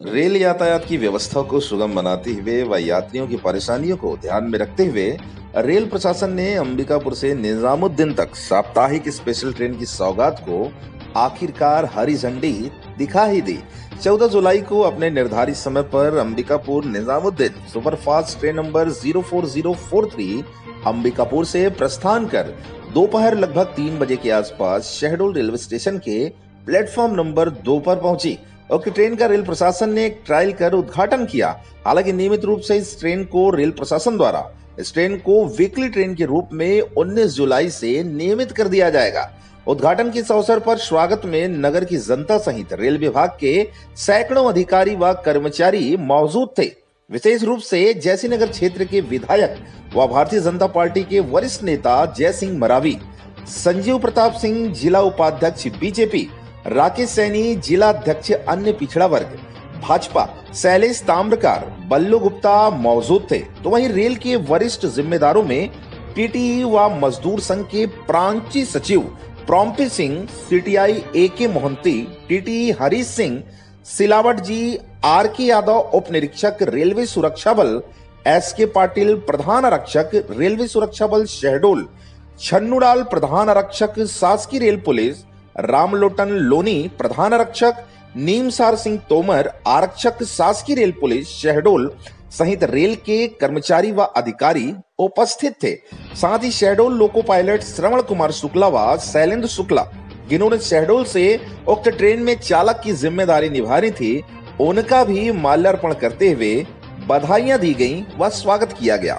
Rail यातायात की व्यवस्था को सुगम बनाते हुए व यात्रियों की परेशानियों को ध्यान में रखते हुए रेल प्रशासन ने अंबिकापुर से निजामुद्दीन तक साप्ताहिक स्पेशल ट्रेन की सौगात को आखिरकार हरी झंडी दिखा ही दी। 14 जुलाई को अपने निर्धारित समय पर Ambikapur Nizamuddin superfast train number 04043 Ambikapur से प्रस्थान कर दोपहर लगभग तीन बजे के आसपास शहडोल रेलवे स्टेशन के प्लेटफॉर्म नंबर दो पर पहुँची। और ट्रेन का रेल प्रशासन ने एक ट्रायल कर उद्घाटन किया। हालाँकि नियमित रूप से इस ट्रेन को रेल प्रशासन द्वारा, इस ट्रेन को वीकली ट्रेन के रूप में 19 जुलाई से नियमित कर दिया जाएगा। उद्घाटन के इस अवसर पर स्वागत में नगर की जनता सहित रेल विभाग के सैकड़ों अधिकारी व कर्मचारी मौजूद थे। विशेष रूप से जैसी नगर क्षेत्र के विधायक व भारतीय जनता पार्टी के वरिष्ठ नेता जय सिंह मरावी, संजीव प्रताप सिंह जिला उपाध्यक्ष बीजेपी राकेश सैनी, जिला अध्यक्ष, अन्य पिछड़ा वर्ग, भाजपा, शैलेश ताम्रकार, बल्लू गुप्ता मौजूद थे। तो वहीं रेल के वरिष्ठ जिम्मेदारों में टीटीई व मजदूर संघ के प्रांची सचिव प्रोम्पी Singh, CTI A K Mohanty TTE Harish Singh, Silawat G R K Yadav उप निरीक्षक रेलवे सुरक्षा बल एस के पाटिल प्रधान आरक्षक रेलवे सुरक्षा बल शहडोल छन्नुडाल प्रधान आरक्षक, शासकीय रेल पुलिस रामलोटन लोनी प्रधान आरक्षक, नीमसार सिंह तोमर आरक्षक शासकीय रेल पुलिस, शहडोल सहित रेल के कर्मचारी व अधिकारी उपस्थित थे। साथ ही शहडोल लोको पायलट श्रवण कुमार शुक्ला व शैलेंद्र शुक्ला, जिन्होंने शहडोल से उक्त ट्रेन में चालक की ज़िम्मेदारी निभानी थी, उनका भी माल्यार्पण करते हुए बधाइयाँ दी गईं व स्वागत किया गया।